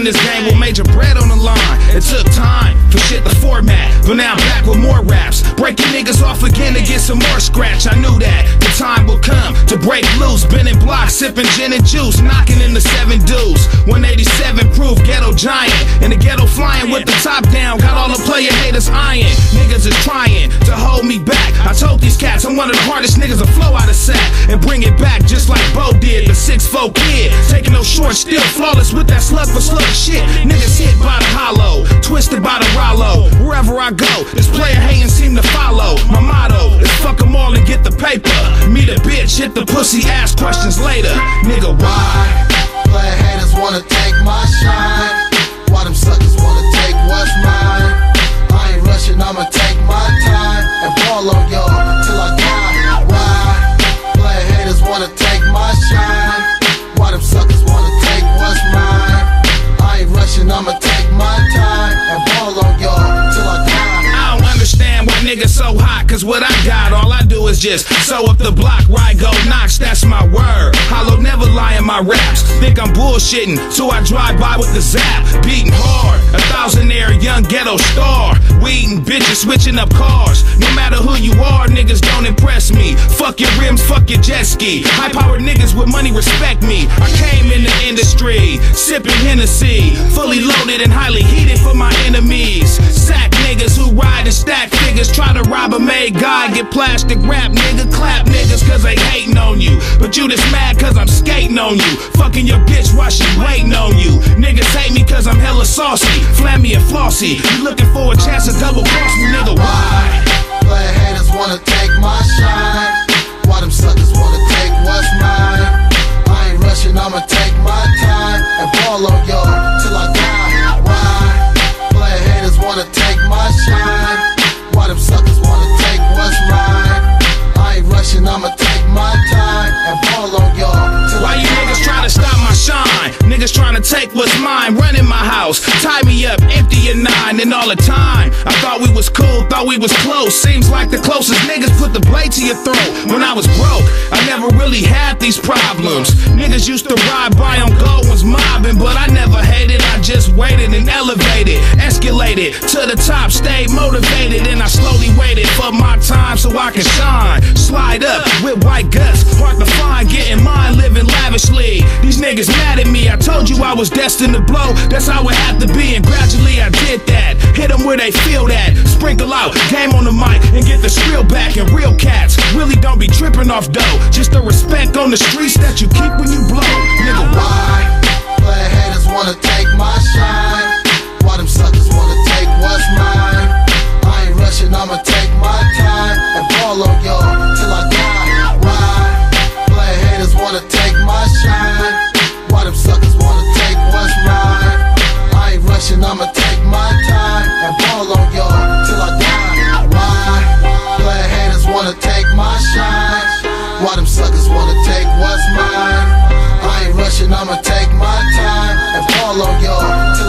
in this game with major bread on the line. It took time for shit the format, but now I'm back with more raps. Breaking niggas off again to get some more scratch. I knew that the time will come to break loose. Been in blocks, sipping gin and juice, knocking in the seven dudes. 187 proof, ghetto giant. Flying with the top down. Got all the player haters eyeing. Niggas is trying to hold me back. I told these cats I'm one of the hardest niggas to flow out of sack and bring it back just like Bo did. The 6'4 kid, taking no short, still flawless with that slug for slug shit. Niggas hit by the hollow, twisted by the Rollo. Wherever I go, this player hating seem to just sew up the block, right go knocks, that's my word. Hollow never lie in my raps. Think I'm bullshitting, so I drive by with the zap, beating hard. A thousandaire young ghetto star. Weeding bitches, switching up cars. No matter who you are, niggas don't impress me. Fuck your rims, fuck your jet ski. High powered niggas with money respect me. I came in the industry, sipping Hennessy. Fully loaded and highly heated for my enemies. Sack niggas who ride and stack figures. Try to rob a made guy, get plastic wrap, nigga. Clap niggas cause they hating on you. But you just mad cause I'm skating on you. Fucking your bitch while she waiting on you. Niggas hate me cause I'm hella saucy. Flammy and flossy. You looking for a chance to double cross me, nigga. Why? Player haters wanna take my shine. Why them suckers Niggas trying to take what's mine, running my house, tie me up, empty a nine, and all the time. I thought we was cool, thought we was close. Seems like the closest niggas put the blade to your throat. When I was broke, I never really had these problems. Niggas used to ride by on gold ones mobbing, but I never hated. I just waited and elevated, escalated to the top, stayed motivated, and I slowly waited for my time so I can shine. Slide up with white guts, hard to find, getting mine, living lavishly. Niggas mad at me. I told you I was destined to blow. That's how it had to be, and gradually I did that. Hit them where they feel that. Sprinkle out, game on the mic, and get the skrill back. And real cats really don't be tripping off dough. Just the respect on the streets that you keep when you blow. Nigga, why? Player haters wanna take my shine. Why them suckers wanna take what's mine? I ain't rushing, I'ma take my time and ball on y'all Why them suckers wanna take what's mine? I ain't rushing, I'ma take my time and fall on y'all